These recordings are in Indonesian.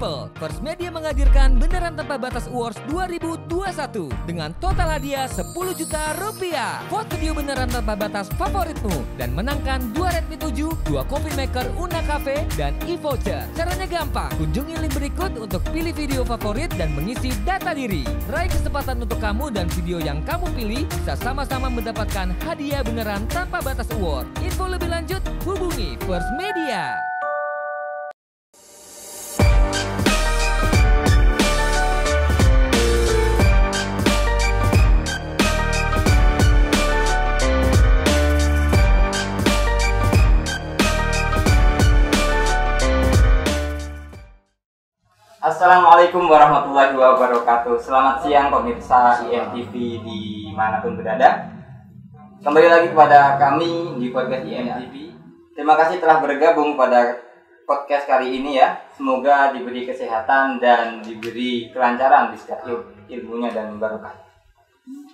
People. First Media menghadirkan Beneran Tanpa Batas Awards 2021 dengan total hadiah 10 juta rupiah. Vote video Beneran Tanpa Batas favoritmu dan menangkan 2 Redmi 7, 2 Coffee Maker Una Cafe, dan e-voucher. Caranya gampang. Kunjungi link berikut untuk pilih video favorit dan mengisi data diri. Raih kesempatan untuk kamu dan video yang kamu pilih bisa sama-sama mendapatkan hadiah Beneran Tanpa Batas Award. Info lebih lanjut hubungi First Media. Assalamualaikum warahmatullahi wabarakatuh. Selamat siang pemirsa IMTV di mana pun berada. Kembali lagi kepada kami di podcast IMTV Terima kasih telah bergabung pada podcast kali ini ya. Semoga diberi kesehatan dan diberi kelancaran di setiap il- ilmunya dan barokah.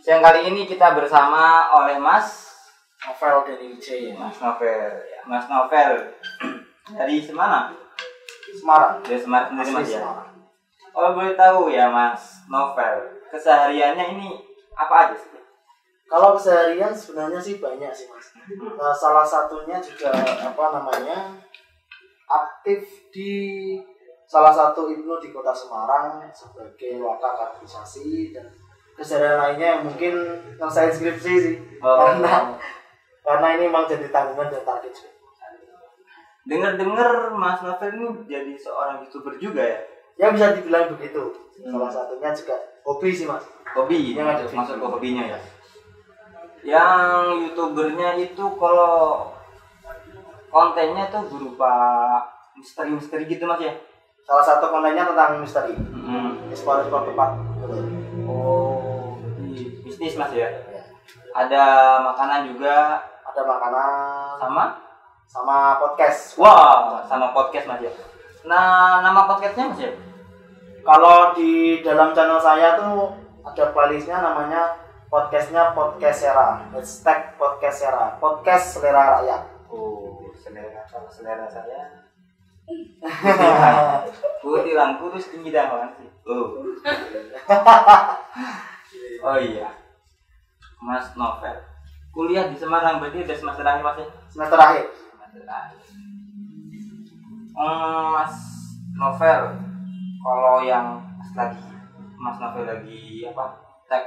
Siang kali ini kita bersama oleh Mas novel dari Mas Novel. Ya. Mas Novel. Dari semana? Semarang Dari Semarang sendiri Mas ya? Semarang. Kalau boleh tahu ya Mas Novel, kesehariannya ini apa aja sih? kalau keseharian sebenarnya sih banyak sih mas Nah, salah satunya juga apa namanya aktif di salah satu ibnu di kota Semarang sebagai wakil kaderisasi dan keseharian lainnya yang mungkin nyelesain skripsi sih Oh. karena karena ini memang jadi tanggungan dan target juga. Dengar-dengar Mas Novel ini jadi seorang youtuber juga ya? ya bisa dibilang begitu Hmm. salah satunya juga hobi sih mas Hobi, masuk, hobi. masuk ke hobinya ya. Yang youtubernya itu kalau kontennya tuh berupa misteri-misteri gitu mas ya? salah satu kontennya tentang misteri Hmm. ekspor ekspor tepat Oh, bisnis mas ya? Ya. Ada makanan juga ada makanan sama? Sama podcast Wah, sama podcast mas ya? Nah, nama podcastnya mas ya? Kalau di dalam channel saya tuh ada playlistnya namanya podcastnya podcast Sera hashtag podcast Sera podcast selera rakyat Oh, selera kalau selera saya kutilang kurus tinggi dan sih. Oh. oh iya. Mas Novel. Kuliah di Semarang berarti udah semester akhir Mas ya? semester akhir Mas Novel, kalau yang lagi Mas Novel lagi apa? Tag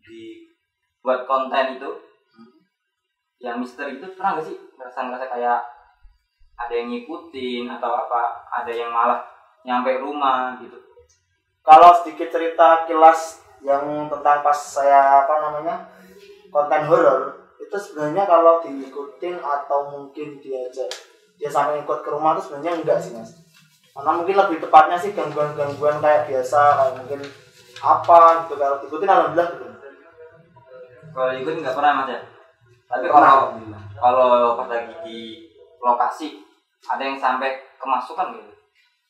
di buat konten itu yang misteri itu pernah gak sih ngerasa ngerasa kayak ada yang ngikutin atau apa ada yang malah nyampe rumah gitu kalau sedikit cerita kilas yang tentang pas saya apa namanya konten horor itu sebenarnya kalau diikutin atau mungkin diajak dia sampai ikut ke rumah itu sebenarnya enggak sih mas. Karena mungkin lebih tepatnya sih gangguan-gangguan kayak biasa kayak mungkin apa gitu. Kalau diikutin alhamdulillah gitu. Kalau ikut nggak pernah mas ya? Tapi kalau kalau pas lagi di lokasi ada yang sampai kemasukan gitu?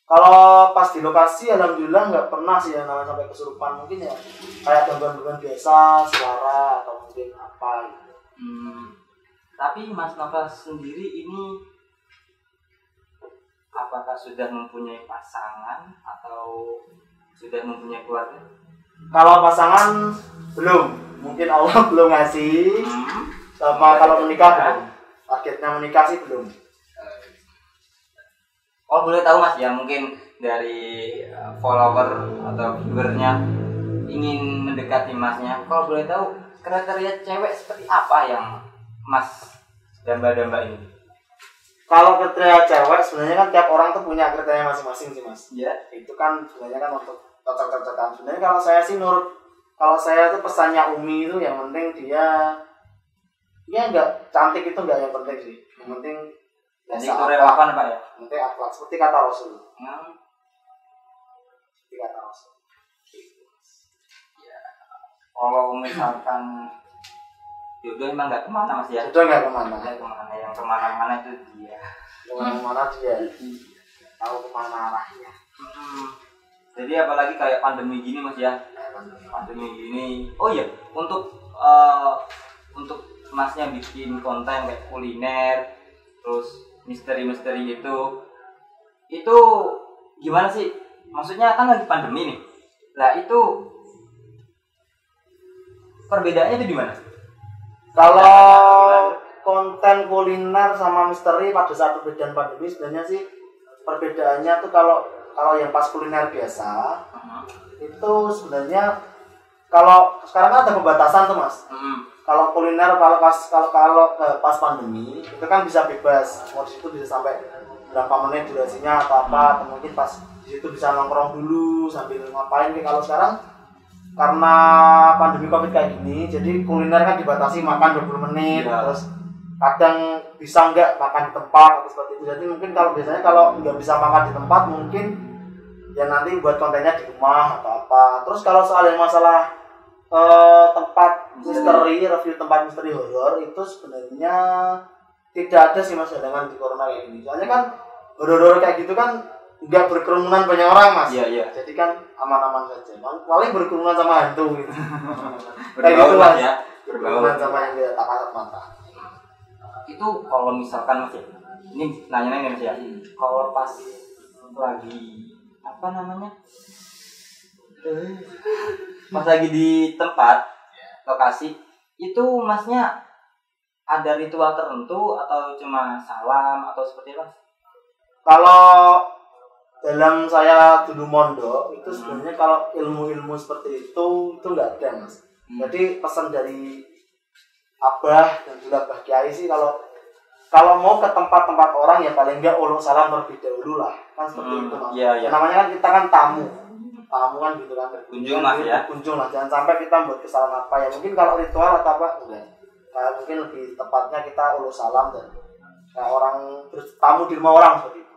Kalau pas di lokasi alhamdulillah nggak pernah sih yang namanya sampai kesurupan mungkin ya. Kayak gangguan-gangguan biasa suara atau mungkin apa gitu. Hmm, tapi Mas Novel sendiri ini apakah sudah mempunyai pasangan atau sudah mempunyai keluarga? Kalau pasangan belum, mungkin Allah belum ngasih. Hmm. Sama kalau menikah belum. Targetnya menikah sih belum. Oh boleh tahu Mas ya mungkin dari uh, follower atau viewernya ingin mendekati Masnya. Kalau boleh tahu kriteria cewek seperti apa yang Mas damba-damba ini? Kalau kriteria cewek sebenarnya kan tiap orang tuh punya kriteria masing-masing sih mas. Ya. Itu kan sebenarnya kan untuk cocok-cocokan. Sebenarnya kalau saya sih nurut kalau saya tuh pesannya Umi itu yang penting dia ya nggak cantik itu nggak yang penting sih. Yang penting Jadi itu relevan Pak ya? Penting akhlak seperti kata Rasul. Hmm. Kalau misalkan jodoh emang nggak ke mana Mas ya? Sudah nggak ke mana? Nggak ke mana yang ke mana-mana itu dia. Ke mana-mana dia tahu ke mana arahnya. Hmm. Jadi apalagi kayak pandemi gini mas ya, pandemi gini. Oh iya, untuk eh, untuk masnya bikin konten kayak kuliner, terus misteri-misteri itu, itu gimana sih? Maksudnya kan lagi pandemi nih. Lah itu perbedaannya itu di mana? Kalau konten kuliner sama misteri pada saat perbedaan pandemi sebenarnya sih perbedaannya tuh kalau kalau yang pas kuliner biasa itu sebenarnya kalau sekarang kan ada pembatasan tuh mas. Hmm. kalau kuliner kalau pas kalau kalau eh, pas pandemi itu kan bisa bebas. Mau di situ bisa sampai berapa menit durasinya atau apa atau mungkin pas di situ bisa nongkrong dulu sambil ngapain. Nih kalau sekarang karena pandemi covid kayak gini jadi kuliner kan dibatasi makan 20 menit Iya. terus kadang bisa nggak makan di tempat atau seperti itu. Jadi mungkin kalau biasanya kalau nggak bisa makan di tempat mungkin ya nanti buat kontennya di rumah atau apa. Terus kalau soal yang masalah eh, tempat misteri review tempat misteri horor itu sebenarnya tidak ada sih mas dengan di corona kayak gini. Soalnya kan horor-horor kayak gitu kan nggak berkerumunan banyak orang mas. Iya, iya. jadi kan aman-aman saja. Paling berkerumunan sama hantu gitu. Kayak gitu mas. ya. Berkerumunan sama yang tidak tak kasat mata. Itu kalau misalkan mas ya ini nanya nanya mas ya. Kalau pas lagi apa namanya? Pas lagi di tempat lokasi itu masnya ada ritual tertentu atau cuma salam atau seperti apa? Kalau dalam saya dulu mondok itu sebenarnya kalau ilmu-ilmu seperti itu itu nggak ada mas. Jadi pesan dari abah dan juga abah kiai sih kalau kalau mau ke tempat-tempat orang ya paling nggak uluk salam terlebih dahulu lah. Kan seperti Hmm, itu mas. iya. Ya, namanya kan kita kan tamu. Tamu kan gitu kan. Kunjung lah ya. kunjung lah. Jangan sampai kita buat kesalahan apa. Ya mungkin kalau ritual atau apa enggak kayak mungkin lebih tepatnya kita uluk salam dan kayak orang bertamu di rumah orang seperti itu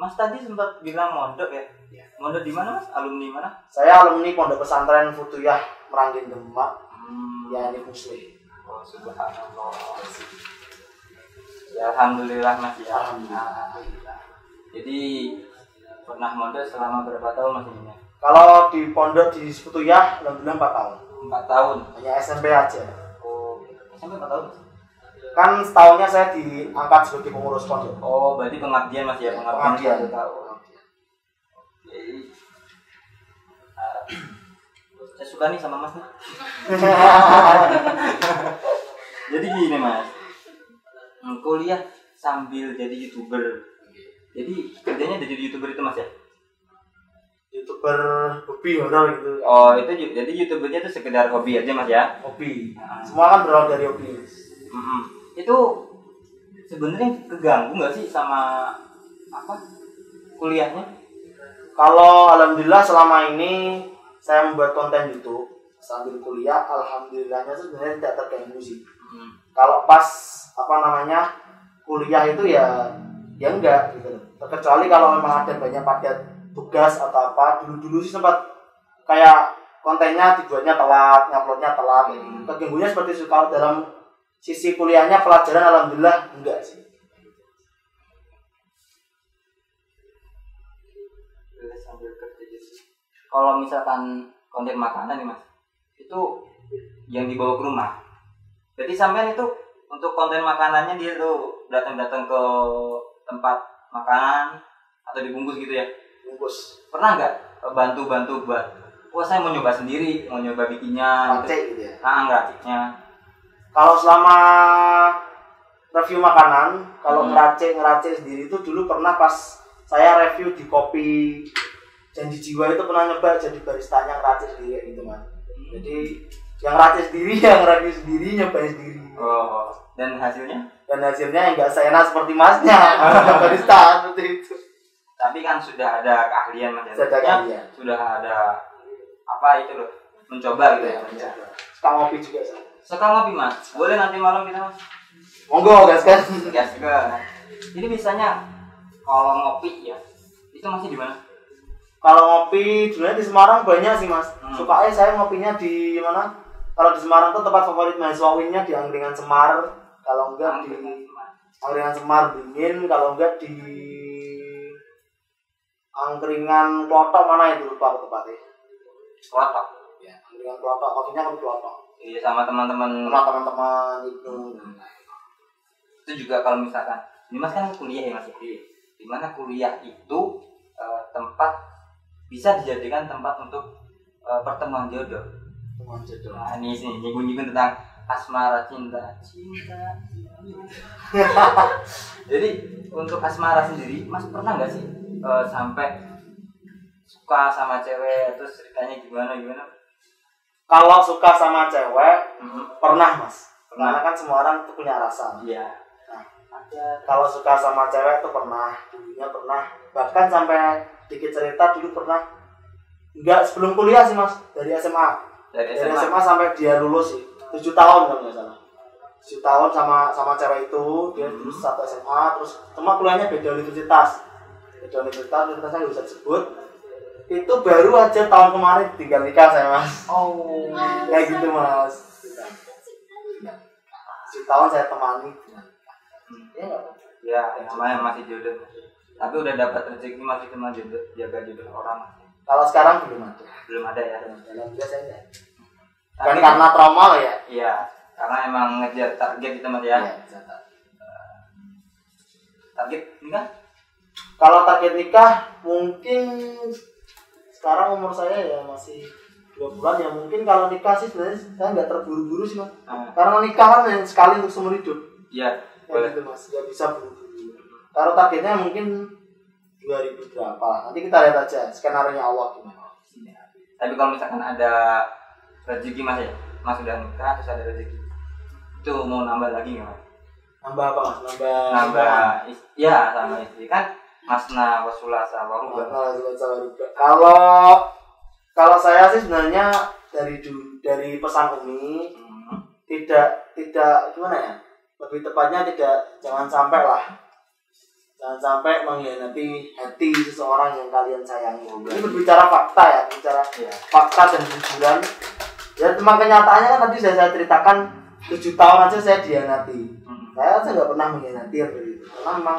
mas tadi sempat bilang mondok ya Iya. mondok di mana mas alumni mana Saya alumni Pondok Pesantren Futuyah Merangin Demak, hmm. ya ini muslim. oh, subhanallah ya alhamdulillah mas ya Alhamdulillah. jadi pernah mondok selama berapa tahun mas ini Kalau di pondok di Futuyah, alhamdulillah 4 tahun. empat tahun Hanya SMP aja. oh sampai empat tahun Kan setahunnya saya diangkat sebagai pengurus pondok. oh berarti pengabdian mas ya pengabdian Pengabdian. satu tahun jadi saya suka nih sama mas nih jadi gini mas Hmm, kuliah sambil jadi youtuber jadi kerjanya jadi youtuber itu mas ya Youtuber hobi horor gitu. oh itu jadi youtubernya itu sekedar hobi aja mas ya Hobi. Semua kan berawal dari hobi. Mm-mm. Itu sebenarnya keganggu nggak sih sama apa kuliahnya Kalau alhamdulillah selama ini saya membuat konten YouTube sambil kuliah, alhamdulillahnya sebenarnya tidak terganggu sih. Hmm. kalau pas apa namanya kuliah itu ya ya enggak gitu terkecuali kalau memang ada banyak paket tugas atau apa dulu dulu sih sempat kayak kontennya dibuatnya telat nguploadnya telat Hmm. keganggunya seperti itu kalau dalam sisi kuliahnya pelajaran alhamdulillah enggak sih. Kalau misalkan konten makanan nih mas, itu yang dibawa ke rumah. Jadi sampean itu untuk konten makanannya dia tuh datang-datang ke tempat makan atau dibungkus gitu ya. bungkus Pernah nggak bantu-bantu buat? Wah saya mau nyoba sendiri, mau nyoba bikinnya. Gitu. gitu ya Ah ngeraciknya. Kalau selama review makanan kalau Hmm. ngeracik ngeracik sendiri itu dulu pernah pas saya review di kopi janji jiwa itu pernah nyoba jadi baristanya ngeracik sendiri gitu kan jadi yang ngeracik sendiri yang review sendiri nyobain sendiri Oh, dan hasilnya? dan hasilnya yang nggak seenak seperti masnya barista seperti itu Tapi kan sudah ada keahlian mas. ya. Sudah ada. Sudah ada apa itu loh mencoba gitu ya. Ya, suka ngopi juga saya Suka ngopi mas? Boleh nanti malam kita mas? monggo guys kan Gas juga. Jadi biasanya kalau ngopi ya itu masih di mana? kalau ngopi dulunya di Semarang banyak sih mas Hmm. sukanya saya ngopinya di mana kalau di Semarang tuh tempat favorit mahasiswa Winnya di Angkringan Semar kalau enggak di Angkringan Semar dingin kalau enggak di Angkringan Klotok mana itu lupa aku tempatnya Klotok. ya Angkringan Klotok kopinya kopi Klotok Iya sama teman-teman. sama teman-teman itu. Itu juga kalau misalkan ini mas kan kuliah ya mas? Ya. di mana kuliah itu eh, tempat bisa dijadikan tempat untuk eh, pertemuan jodoh? Teman jodoh. nah ini sih nyinggung-nyinggung tentang asmara cinta. Cinta. Jadi untuk asmara sendiri mas pernah nggak sih eh, sampai suka sama cewek terus ceritanya gimana gimana Kalau suka sama cewek, Mhm. pernah mas. Pernah. Karena kan semua orang tuh punya rasa. iya Nah, ada kalau suka sama cewek tuh pernah, dulunya pernah. Bahkan sampai dikit cerita dulu pernah. Enggak sebelum kuliah sih mas, dari SMA. dari Dari SMA, SMA sampai dia lulus sih, tujuh tahun kalau nggak salah. Tujuh tahun sama sama cewek itu, dia Hmm. terus satu SMA, terus cuma kuliahnya beda universitas. Beda universitas, universitasnya nggak bisa disebut. Itu baru aja tahun kemarin tinggal nikah saya mas. oh Kayak gitu mas. Tujuh tahun saya temani. Ya apa-apa. ya namanya masih jodoh tapi udah dapat rezeki masih cuma jodoh jaga jodoh orang Kalau sekarang belum ada. belum ada ya Dalam biasanya. Tapi- Kan karena trauma lah ya. iya karena emang ngejar target kita mas ya Iya, tahu. target ini kan Kalau target nikah mungkin sekarang umur saya ya masih dua bulan ya mungkin kalau nikah sih sebenarnya saya nggak terburu-buru sih mas. Ah, Karena nikah kan yang sekali untuk seumur hidup. iya Ya boleh gitu mas, nggak bisa buru-buru. Kalau targetnya mungkin 2000 berapa lah. Nanti kita lihat aja skenario nya Allah gimana. tapi kalau misalkan ada rezeki mas ya mas udah nikah terus ada rezeki itu mau nambah lagi nggak mas Nambah apa mas? Nambah. nambah is- ya sama istri kan masna wasulasa waruba. Kalau kalau saya sih sebenarnya dari dari pesan Umi Hmm, tidak tidak gimana ya? Lebih tepatnya tidak jangan sampai lah. Jangan sampai mengkhianati hati seseorang yang kalian sayangi. Ini berbicara fakta ya berbicara iya. fakta dan jujuran ya memang kenyataannya kan tadi saya, saya ceritakan tujuh tahun aja saya dihianati Hmm, saya aja nggak pernah mengkhianati yang karena memang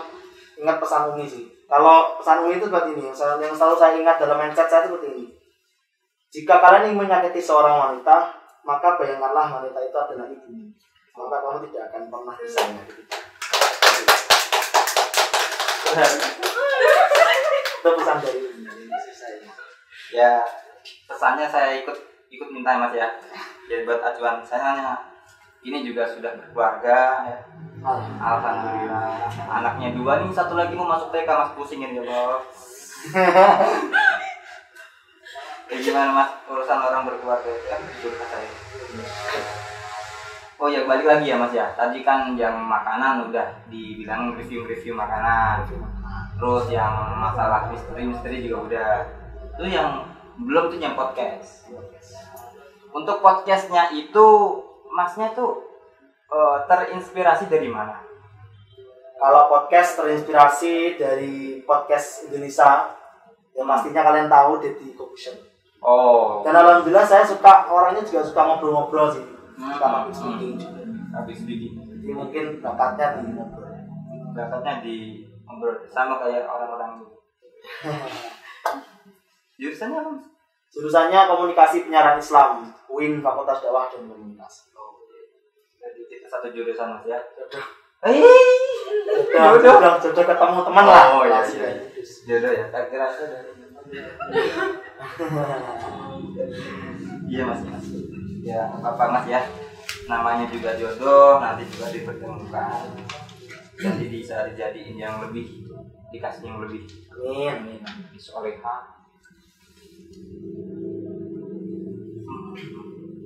ingat pesan Umi sih kalau pesan Umi itu seperti ini yang selalu, saya ingat dalam mindset saya itu seperti ini. Jika kalian ingin menyakiti seorang wanita maka bayangkanlah wanita itu adalah ibumu. Maka kamu tidak akan pernah bisa menyakiti itu pesan dari Umi ya pesannya saya ikut ikut minta mas ya. Jadi buat acuan. Saya hanya ini juga sudah berkeluarga ya. Alhamdulillah. Anaknya dua nih satu lagi mau masuk TK mas. Pusingin ya bos. Ya gimana mas? Urusan orang berkeluarga itu kan saya oh ya balik lagi ya mas ya? Tadi kan yang makanan udah dibilang review-review makanan. Terus yang masalah misteri-misteri juga udah. Itu yang belum tuh yang podcast. Untuk podcastnya itu masnya tuh eh, terinspirasi dari mana? Kalau podcast terinspirasi dari podcast Indonesia ya pastinya kalian tahu Deddy Corruption. Oh. Dan alhamdulillah saya suka orangnya juga suka ngobrol-ngobrol sih. Hmm. suka public speaking juga. Habis bikin jadi mungkin bakatnya di ngobrol. Bakatnya di ngobrol sama kayak orang-orang ini. Jurusannya apa jurusannya komunikasi penyiaran Islam UIN Fakultas Dakwah dan Komunikasi satu jurusan mas ya? Jodoh. Eh jodoh jodoh, jodoh ketemu teman lah. Oh, iya, iya. aja. jodoh ya? Tak kira dari iya mas mas. Ya apa apa mas ya. Namanya juga jodoh nanti juga dipertemukan. Jadi bisa dijadiin yang lebih dikasih yang lebih. Amin. Amin. Soleha.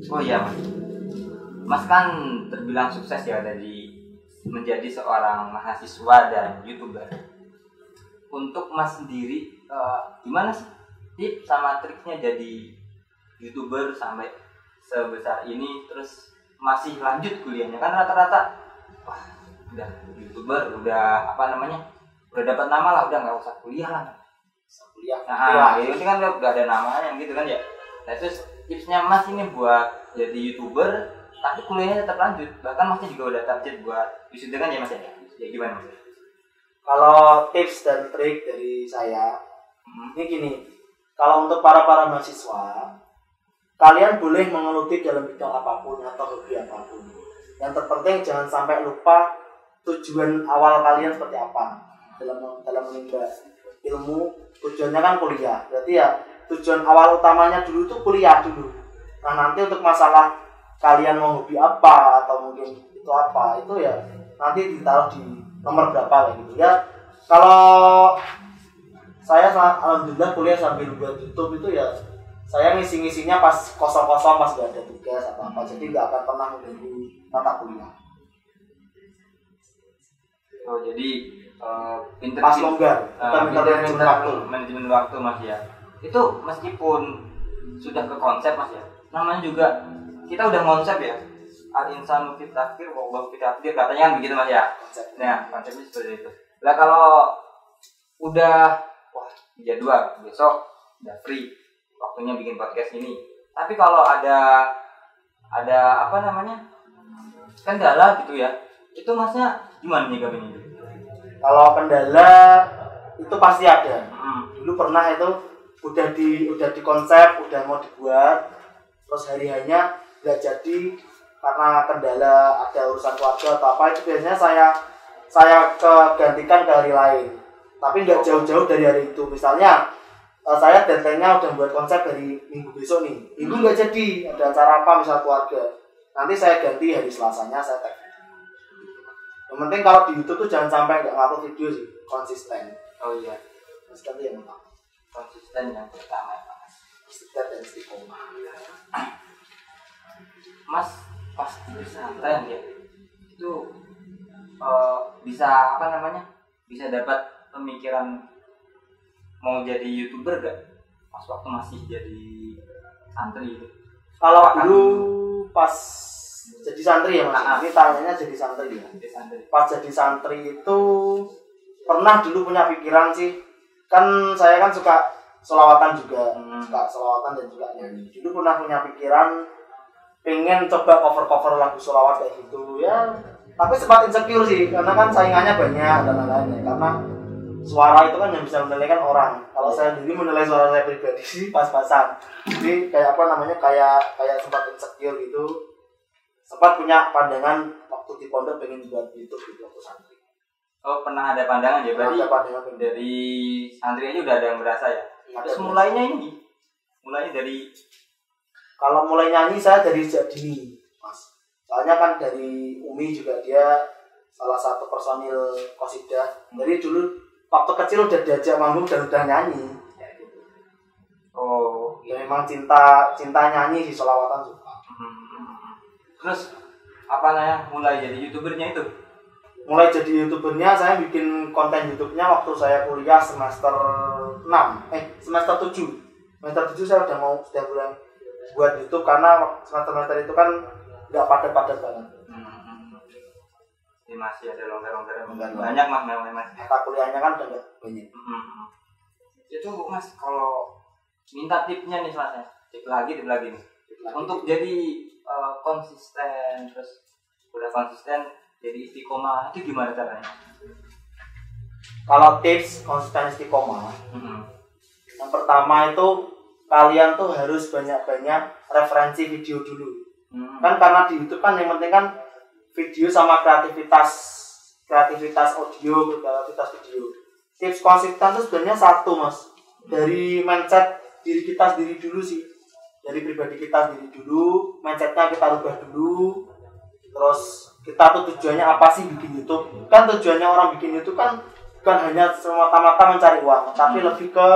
Oh iya mas mas kan terbilang sukses ya dari menjadi seorang mahasiswa dan youtuber. Untuk mas sendiri eh, gimana sih tips sama triknya jadi youtuber sampai sebesar ini? Terus masih lanjut kuliahnya? Kan rata-rata wah udah youtuber udah apa namanya? Udah dapat nama lah udah nggak usah kuliah lah. Kuliah Nah, itu kan udah udah ada namanya gitu kan ya. Nah, terus tipsnya Mas ini buat jadi YouTuber tapi kuliahnya tetap lanjut. Bahkan Masnya juga udah target buat wisuda kan ya Mas ya? Ya gimana Mas? kalau tips dan trik dari saya Hmm. ini gini kalau untuk para para mahasiswa kalian boleh mengeluti dalam bidang apa pun atau hobi apa pun yang terpenting jangan sampai lupa tujuan awal kalian seperti apa dalam dalam menimba ilmu tujuannya kan kuliah berarti ya tujuan awal utamanya dulu tuh kuliah dulu nah nanti untuk masalah kalian mau hobi apa atau mungkin itu apa itu ya nanti ditaruh di nomor berapa kayak gitu. Ya kalau saya sa- alhamdulillah kuliah sambil buat YouTube itu ya saya ngisi-ngisinya pas kosong-kosong pas gak ada tugas atau apa jadi nggak akan pernah mengganggu mata kuliah. Oh jadi eh, pinter pas longgar Eh, pinter- manajemen waktu manajemen waktu mas ya. Itu meskipun sudah ke konsep mas ya namanya juga kita udah konsep ya. Al insanu fit takdir wa fit takdir katanya kan begitu mas ya? Nah konsepnya seperti itu. Lah kalau udah wah jadwal besok udah free waktunya bikin podcast ini. Tapi kalau ada ada apa namanya kendala gitu ya itu masnya gimana nih itu kalau kendala itu pasti ada. Hmm. dulu pernah itu udah di udah di konsep udah mau dibuat terus hari hanya nggak jadi karena kendala ada urusan keluarga atau apa itu biasanya saya saya kegantikan ke hari lain. Tapi nggak jauh-jauh dari hari itu. Misalnya eh, saya deadline-nya udah buat konsep dari minggu besok nih. Minggu nggak jadi. Ada acara apa misal keluarga? Nanti saya ganti hari selasanya saya tag. Yang penting kalau di YouTube tuh jangan sampai nggak ngupload video sih konsisten. Oh iya. Konsisten yang utama konsisten yang pertama konsisten dan istiqomah Mas pas di pesantren ya itu eh, bisa apa namanya? Bisa dapat pemikiran mau jadi youtuber gak pas waktu masih jadi santri itu. Kalau dulu pas jadi santri ya mas. Ah, ah. ini tanyanya jadi santri ya. Jadi santri. Pas jadi santri itu pernah dulu punya pikiran sih. Kan saya kan suka selawatan juga Hmm. suka selawatan dan juga nyanyi. Dulu pernah punya pikiran pengen coba cover cover lagu selawat kayak gitu ya. Tapi sempat insecure sih karena kan saingannya banyak dan lain-lain karena suara itu kan yang bisa menilaikan orang. Kalau saya sendiri menilai suara saya pribadi sih pas-pasan. Jadi kayak apa namanya kayak kayak sempat insecure gitu. Sempat punya pandangan waktu di pondok pengen buat YouTube gitu waktu santri. Oh pernah ada pandangan ya? Berarti ada pandangan dari santri aja udah ada yang berasa ya? Terus berasa. mulainya ini? Mulainya dari kalau mulai nyanyi saya dari sejak dini mas. Soalnya kan dari Umi juga dia salah satu personil kosidah. Jadi dulu waktu kecil udah diajak manggung dan udah nyanyi. Kayak gitu. Oh ya memang cinta cinta nyanyi di selawatan suka terus apa namanya mulai jadi youtubernya itu? Mulai jadi youtubernya saya bikin konten YouTube-nya waktu saya kuliah semester 6 eh semester 7 semester 7 saya udah mau sudah mulai buat YouTube karena semester semester itu kan nggak padat-padat banget. Ini masih ada longgar-longgar Longgar. banyak mas memang mas. Mata kuliahnya kan udah banyak. Mm-mm. itu mas kalau minta tipnya nih mas ya. Tip lagi tip lagi nih. Untuk jadi eh, konsisten terus udah konsisten jadi istiqomah itu gimana caranya? Kalau tips konsisten istiqomah yang pertama itu kalian tuh harus banyak-banyak referensi video dulu. Hmm. kan karena di YouTube kan yang penting kan video sama kreativitas kreativitas audio kreativitas video. Tips konsisten itu sebenarnya satu mas. Dari mindset diri kita sendiri dulu sih. Dari pribadi kita sendiri dulu mindsetnya kita rubah dulu. Terus kita tuh tujuannya apa sih bikin YouTube? Kan tujuannya orang bikin YouTube kan bukan hanya semata-mata mencari uang tapi lebih ke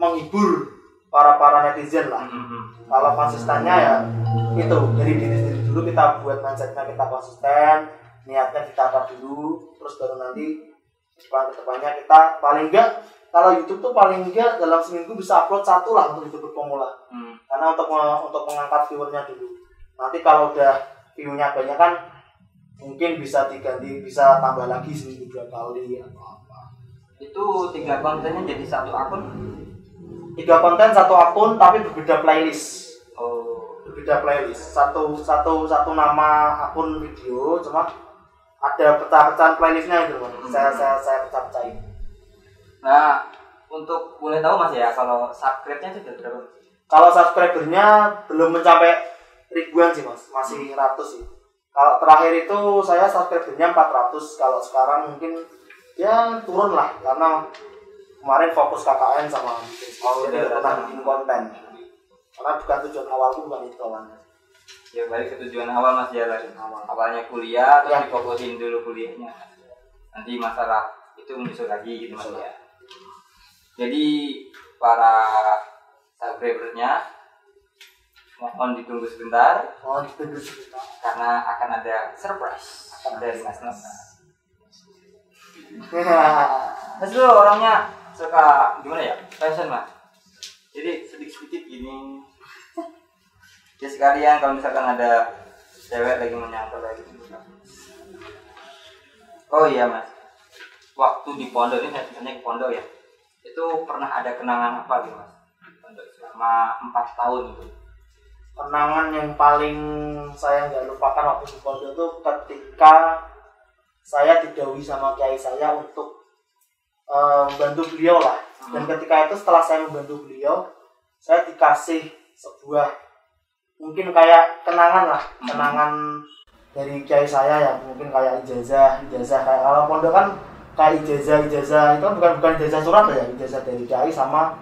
menghibur para para netizen lah. Mm-mm. kalau konsistennya ya itu dari diri sendiri dulu kita buat mindsetnya kita konsisten niatnya kita apa dulu terus baru nanti depan ke depannya kita paling enggak kalau YouTube tuh paling enggak dalam seminggu bisa upload satu lah untuk YouTube pemula Hmm. karena untuk me- untuk mengangkat viewernya dulu. Nanti kalau udah viewnya banyak kan mungkin bisa diganti bisa tambah lagi seminggu dua kali atau apa. Itu tiga kontennya jadi satu akun tiga konten satu akun tapi berbeda playlist. Oh berbeda playlist. Satu satu satu nama akun video cuma ada pecah-pecahan playlistnya itu Mas. saya saya saya pecah-pecahin. Nah untuk boleh tahu mas ya kalau subscribe-nya itu udah berapa? Kalau subscribernya belum mencapai ribuan sih mas. Masih ratus sih. Kalau terakhir itu saya subscribernya 400 kalau sekarang mungkin ya turun lah karena kemarin fokus KKN sama bikin Oh, jadi udah, nggak pernah udah. bikin konten karena bukan tujuan awalku bukan itu awalnya Ya balik ke tujuan awal mas ya lagi. Awal. Awalnya kuliah, terus Ya. difokusin dulu kuliahnya. Nanti masalah itu menyusul lagi gitu mas ya. Jadi para subscribernya mohon ditunggu sebentar oh ditunggu sebentar karena akan ada surprise dari Mas. Mas lu orangnya suka gimana ya? Fashion mas. Jadi sedikit-sedikit gini. Ya sekalian kalau misalkan ada cewek lagi menyangkut lagi. Oh iya mas. Waktu di pondok ini saya misalnya ke pondok ya. Itu pernah ada kenangan apa gitu mas? Pondok selama empat tahun itu. kenangan yang paling saya nggak lupakan waktu di pondok itu ketika saya didahului sama kiai saya untuk membantu beliau lah. Dan ketika itu setelah saya membantu beliau saya dikasih sebuah mungkin kayak kenangan lah. Kenangan dari kiai saya ya mungkin kayak ijazah ijazah kayak kalau pondok kan kayak ijazah ijazah. Itu kan bukan bukan ijazah surat ya ijazah dari kiai sama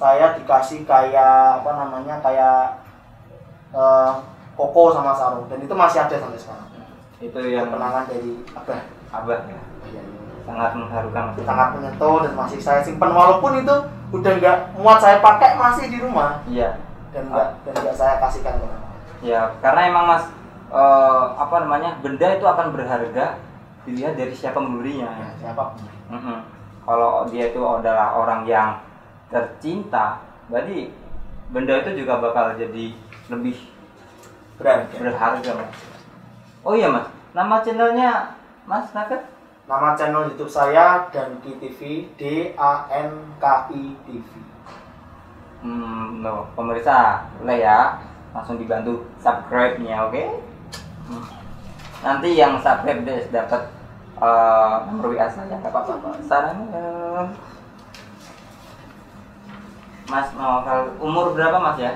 saya dikasih kayak apa namanya kayak eh, koko sama sarung. Dan itu masih ada sampai sekarang. Itu yang yang kenangan dari abah. Abah ya. Sangat mengharukan. Sangat menyentuh dan masih saya simpan walaupun itu udah nggak muat saya pakai masih di rumah Iya. dan nggak dan nggak saya kasihkan ke orang Ya, karena emang Mas eh, apa namanya? Benda itu akan berharga dilihat dari siapa membelinya. ya, siapa Mm-mm. Kalau dia itu adalah orang yang tercinta, berarti benda itu juga bakal jadi lebih berharga berharga, Mas. Oh iya, Mas. Nama channelnya Mas Naket? Nama channel YouTube saya dan TV D A N K I TV Hmm, no. pemirsa, boleh ya. Langsung dibantu subscribe-nya, oke? Hmm. Nanti yang subscribe deh dapat eh, nomor WA saya, nggak apa-apa. Sarannya. Mas mau kalau umur berapa Mas ya?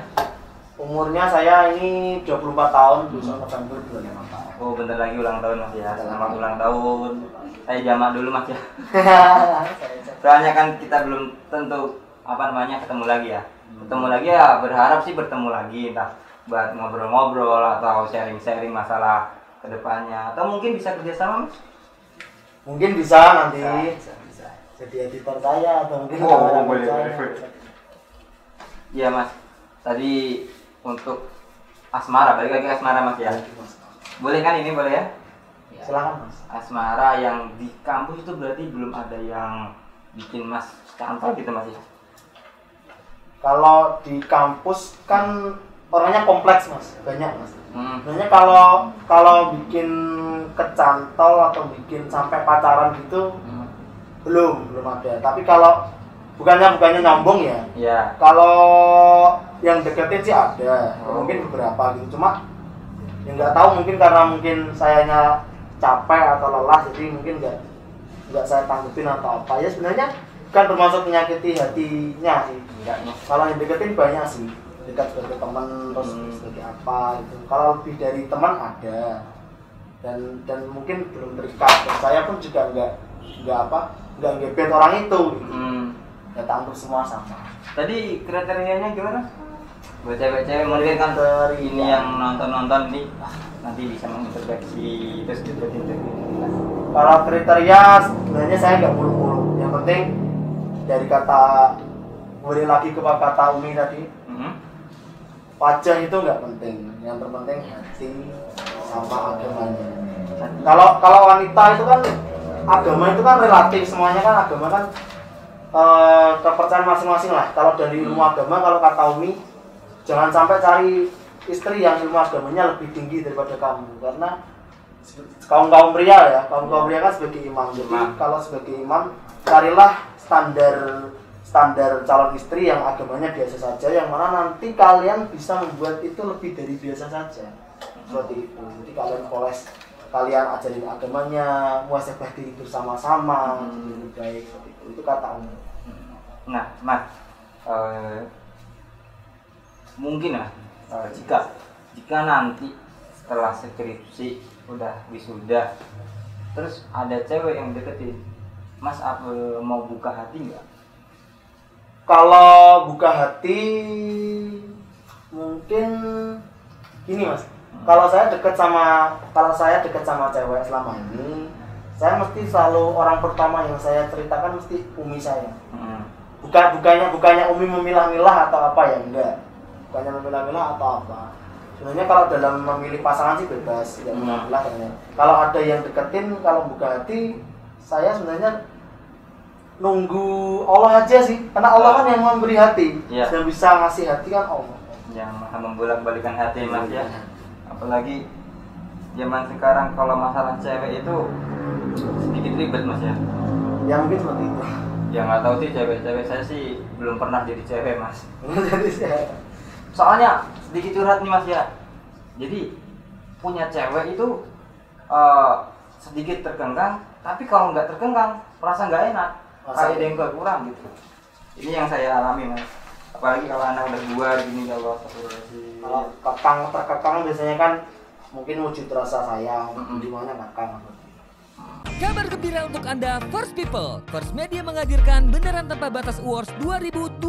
umurnya saya ini 24 tahun besok November 25 tahun Oh, bentar lagi ulang tahun Mas ya. Selamat ulang tahun. Saya jamak dulu Mas ya. Soalnya kan kita belum tentu apa namanya ketemu lagi ya. Ketemu lagi ya berharap sih bertemu lagi entah buat ngobrol-ngobrol atau sharing-sharing masalah ke depannya atau mungkin bisa kerjasama Mas? mungkin bisa nanti bisa, bisa. jadi editor saya atau mungkin Oh, kameramen boleh, boleh, boleh. Iya Mas. Tadi untuk asmara balik lagi asmara Mas ya. Boleh kan ini boleh ya? silakan mas Asmara yang di kampus itu berarti belum ada yang bikin Mas cantol gitu Mas ya? kalau di kampus kan orangnya kompleks mas banyak mas Hmm. sebenarnya kalau kalau bikin kecantol atau bikin sampai pacaran gitu Hmm. belum belum ada tapi kalau bukannya bukannya nyambung ya Ya. kalau yang deketin sih ada Oh. mungkin beberapa gitu cuma ya nggak tahu mungkin karena mungkin sayanya capek atau lelah jadi mungkin nggak nggak saya tanggepin atau apa ya sebenarnya bukan termasuk menyakiti hatinya sih Enggaknya. kalau yang deketin banyak sih dekat sebagai teman terus Hmm. sebagai apa gitu kalau lebih dari teman ada dan dan mungkin belum terikat dan saya pun juga nggak nggak apa nggak gebet orang itu gitu. Hmm. nggak tanggap semua sama Tadi kriterianya gimana? Buat cewek-cewek mungkin kan Kriteria. ini yang nonton-nonton nih ah, nanti bisa mengintervensi terus deketin. kalau kriteria sebenarnya saya nggak mulu-mulu yang penting dari kata kembali lagi ke kata Umi tadi Hmm. wajah itu nggak penting yang terpenting hati sama agamanya kalau kalau wanita itu kan agama itu kan relatif semuanya kan agama kan eh, kepercayaan masing-masing lah kalau dari ilmu agama kalau kata Umi jangan sampai cari istri yang ilmu agamanya lebih tinggi daripada kamu karena kaum kaum pria ya kaum kaum pria kan sebagai imam. Jadi Imam. kalau sebagai imam carilah standar standar calon istri yang agamanya biasa saja yang mana nanti kalian bisa membuat itu lebih dari biasa saja. Seperti itu. Jadi kalian poles kalian ajarin agamanya muasabah diri bersama-sama Hmm. lebih baik seperti itu. Itu kata umum Nah, Mas, eh, mungkin lah eh, jika jika nanti setelah skripsi udah wisuda, terus ada cewek yang deketin, Mas apa mau buka hati nggak? kalau buka hati mungkin gini mas kalau saya deket sama kalau saya deket sama cewek selama ini saya mesti selalu orang pertama yang saya ceritakan mesti umi saya Hmm. bukan bukannya bukannya umi memilah-milah atau apa ya enggak bukannya memilah-milah atau apa sebenarnya kalau dalam memilih pasangan sih bebas tidak Hmm. memilah-milah sebenarnya. kalau ada yang deketin kalau buka hati saya sebenarnya nunggu Allah aja sih karena Allah kan yang memberi hati Iya. yang bisa ngasih hati kan Allah Yang maha membolak-balikan hati Mas ya. Apalagi zaman sekarang kalau masalah cewek itu sedikit ribet Mas ya. ya mungkin seperti itu Ya nggak tahu sih cewek-cewek saya sih belum pernah jadi cewek Mas. jadi saya Soalnya sedikit curhat nih Mas ya. Jadi punya cewek itu eh, sedikit terkengkang, tapi kalau nggak terkengkang, merasa nggak enak. Masa- Kayak ada yang kurang gitu. Ini yang saya alami Mas. Apalagi kalau anak udah dua gini kalau kalau kekang terkekang biasanya kan mungkin wujud rasa sayang Mm-mm. di mana kekang Kabar gembira untuk Anda First People. First Media menghadirkan Beneran Tanpa Batas Awards 2021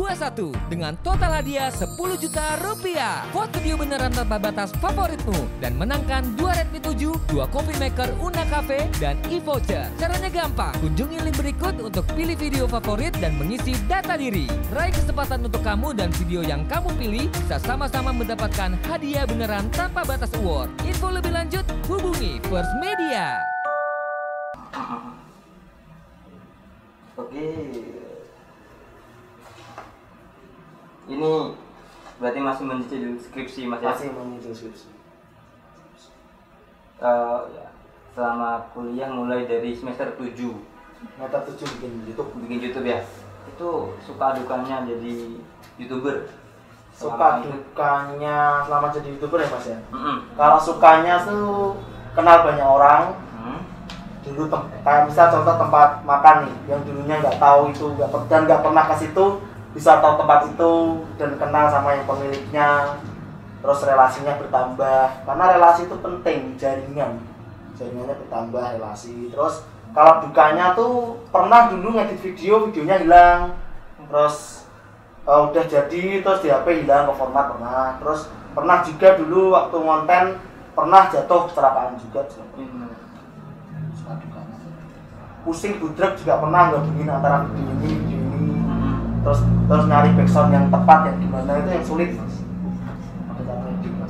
dengan total hadiah 10 juta rupiah. Vote video Beneran Tanpa Batas favoritmu dan menangkan 2 Redmi 7, 2 Coffee Maker Una Cafe, dan e-voucher. Caranya gampang. Kunjungi link berikut untuk pilih video favorit dan mengisi data diri. Raih kesempatan untuk kamu dan video yang kamu pilih bisa sama-sama mendapatkan hadiah Beneran Tanpa Batas Award. Info lebih lanjut hubungi First Media. Oke. Ini berarti masih mencicil skripsi Mas ya? masih menyusul skripsi ya. Selama kuliah mulai dari semester 7 meter tujuh bikin YouTube bikin YouTube ya. Itu suka dukanya jadi YouTuber. suka Selama itu. dukanya selama jadi youtuber ya mas ya Mm-mm. kalau sukanya tuh kenal banyak orang Hmm. Dulu kayak misal contoh tempat makan nih yang dulunya nggak tahu itu nggak dan nggak pernah ke situ bisa tahu tempat itu dan kenal sama yang pemiliknya terus relasinya bertambah. Karena relasi itu penting jaringan. Jaringannya bertambah relasi. Terus kalau dukanya tuh pernah dulu ngedit video videonya hilang. Terus eh, udah jadi terus di HP hilang ke format pernah. Terus pernah juga dulu waktu konten pernah jatuh kecelakaan juga. Ini. Pusing budrek juga pernah gabungin antara video ini video ini Mm-mm. terus terus nyari backsound yang tepat yang gimana itu yang sulit mas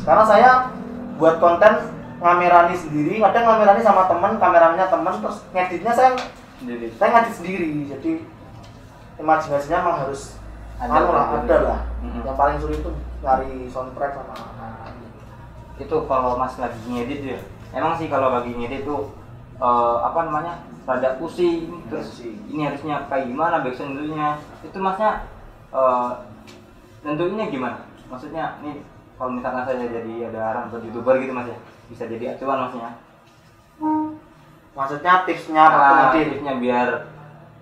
karena saya buat konten ngamerani sendiri kadang ngamerani sama temen kameramennya temen terus ngeditnya saya Jadi saya ngedit sendiri jadi imajinasinya emang harus Ada anu lah lah, ada lah Mhm. yang paling sulit itu nyari soundtrack sama itu kalau Mas lagi ngedit ya. Emang sih kalau lagi ngedit tuh eh, apa namanya? rada pusing terus Pusing. ini harusnya kayak gimana backsound dulunya. Itu Masnya eh tentunya gimana? Maksudnya nih kalau misalkan saya jadi ada arahan buat youtuber gitu mas ya bisa jadi acuan masnya maksudnya tipsnya waktu ah, ngedit tipsnya biar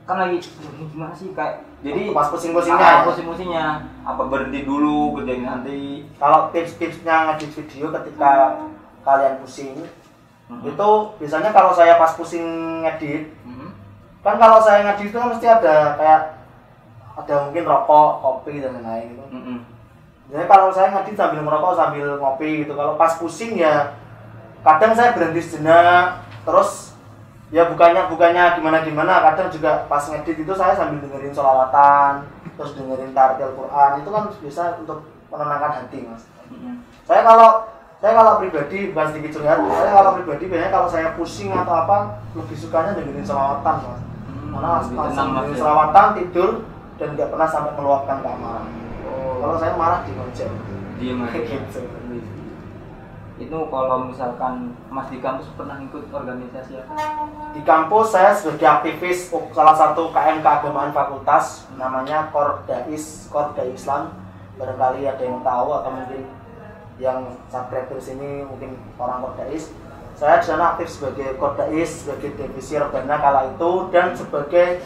kan lagi "Ini gimana sih kayak jadi pas pusing-pusingnya ah, ya? pusing-pusingnya apa berhenti dulu kerjain nanti kalau tips-tipsnya ngedit video ketika kalian pusing Mhm. itu biasanya kalau saya pas pusing ngedit Mhm. kan kalau saya ngedit itu kan mesti ada kayak ada mungkin rokok kopi dan lain-lain gitu Mhm. jadi kalau saya ngedit sambil merokok sambil ngopi gitu kalau pas pusing ya kadang saya berhenti sejenak terus ya bukannya bukannya gimana gimana kadang juga pas ngedit itu saya sambil dengerin sholawatan terus dengerin tartil Quran itu kan bisa untuk menenangkan hati mas Mhm. saya kalau saya kalau pribadi bukan sedikit curhat saya kalau pribadi biasanya kalau saya pusing atau apa lebih sukanya dengerin selawatan mas Hmm, karena langsung dengerin ya. selawatan tidur dan nggak pernah sampai meluapkan keamaran Oh. kalau saya marah di konser diem aja. gitu itu kalau misalkan mas di kampus pernah ikut organisasi apa di kampus saya sebagai aktivis salah satu KM keagamaan fakultas namanya Kordais Korda Islam barangkali ada yang tahu atau mungkin yang subscriber sini mungkin orang Kordais saya di sana aktif sebagai Kordais sebagai divisi Rebana kala itu dan sebagai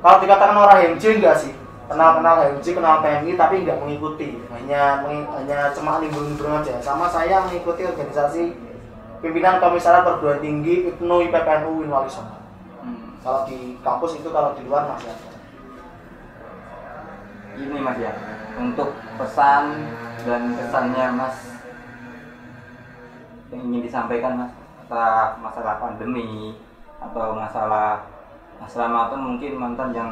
kalau dikatakan orang HMJ enggak sih? Kenal kenal HMJ kenal PMI tapi nggak mengikuti. Hanya hanya cuma nimbrung-nimbrung aja. Sama saya mengikuti organisasi pimpinan komisaris perguruan tinggi IPNU IPPNU Winwali Songo. Hmm. kalau di kampus itu kalau di luar masih ada. Ini mas ya untuk pesan dan kesannya mas yang ingin disampaikan mas tentang masalah pandemi atau masalah masalah atau mungkin mantan yang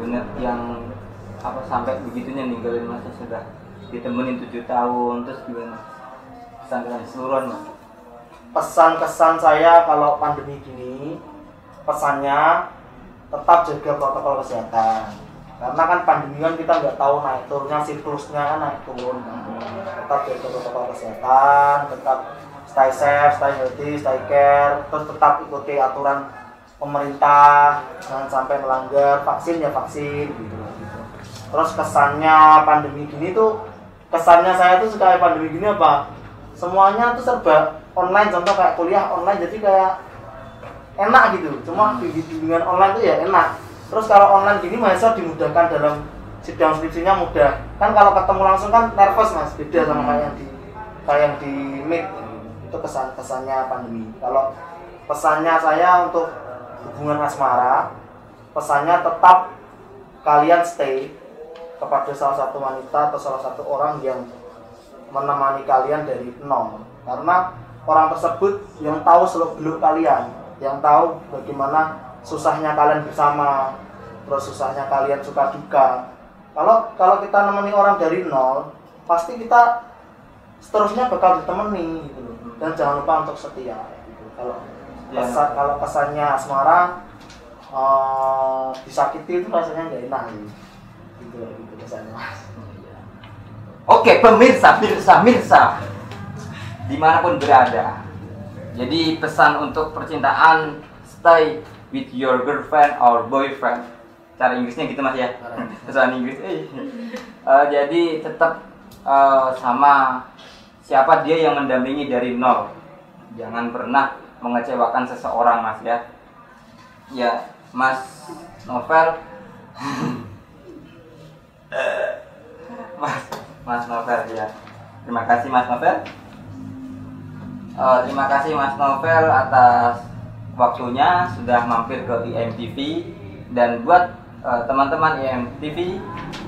benar yang apa sampai begitunya ninggalin mas sudah ditemenin tujuh tahun terus gimana? Pesan kesan keseluruhan mas. Pesan-kesan saya kalau pandemi gini pesannya tetap jaga protokol kesehatan karena kan pandemi kan kita nggak tahu naik turunnya siklusnya kan naik turun. Tetap jaga protokol kesehatan tetap stay safe stay healthy stay care terus tetap ikuti aturan pemerintah jangan sampai melanggar vaksin ya vaksin gitu, terus kesannya pandemi gini tuh kesannya saya tuh sekali pandemi gini apa? Semuanya tuh serba online contoh kayak kuliah online jadi kayak enak gitu. Cuma bimbingan online tuh ya enak terus kalau online gini mahasiswa dimudahkan dalam sidang skripsinya mudah. Kan kalau ketemu langsung kan nervous mas. Beda sama kayak yang di kayak yang di meet. Itu kesan kesannya pandemi. Kalau pesannya saya untuk hubungan asmara pesannya tetap kalian stay kepada salah satu wanita atau salah satu orang yang menemani kalian dari nol. Karena orang tersebut yang tahu seluk beluk kalian yang tahu bagaimana susahnya kalian bersama terus susahnya kalian suka duka. Kalau kalau kita nemeni orang dari nol pasti kita seterusnya bakal ditemani gitu loh. Dan jangan lupa untuk setia gitu. kalau Ya. pesan kalau pesannya asmara eh, disakiti itu rasanya nggak enak gitu. Gitu, gitu pesannya mas Oke pemirsa, pemirsa, pemirsa. Di mana pun berada. Jadi pesan untuk percintaan Stay with your girlfriend or boyfriend Cara Inggrisnya gitu mas ya Pesan Inggris eh. Eh, Jadi tetap eh, sama Siapa dia yang mendampingi dari nol Jangan pernah mengecewakan seseorang mas ya Ya mas Novel Mas Mas Novel ya. Terima kasih Mas Novel. Eh, terima kasih Mas Novel atas waktunya sudah mampir ke IMTV dan buat eh, teman-teman IMTV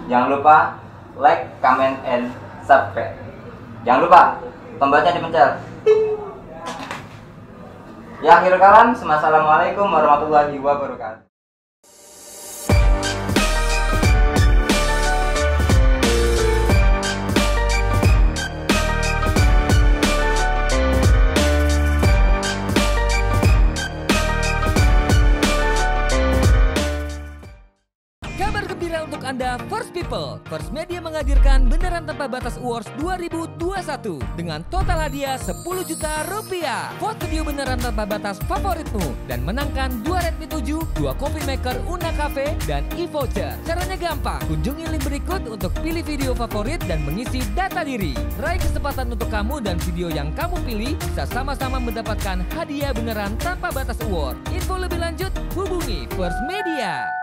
jangan lupa like, comment, and subscribe. Jangan lupa tombolnya dipencet. Ya akhir kalam, Assalamualaikum warahmatullahi wabarakatuh. Anda First People. First Media menghadirkan Beneran Tanpa Batas Awards 2021 dengan total hadiah 10 juta rupiah. Vote video Beneran Tanpa Batas favoritmu dan menangkan 2 Redmi 7, 2 Coffee Maker Una Cafe, dan e-voucher. Caranya gampang. Kunjungi link berikut untuk pilih video favorit dan mengisi data diri. Raih kesempatan untuk kamu dan video yang kamu pilih bisa sama-sama mendapatkan hadiah Beneran Tanpa Batas Award. Info lebih lanjut hubungi First Media.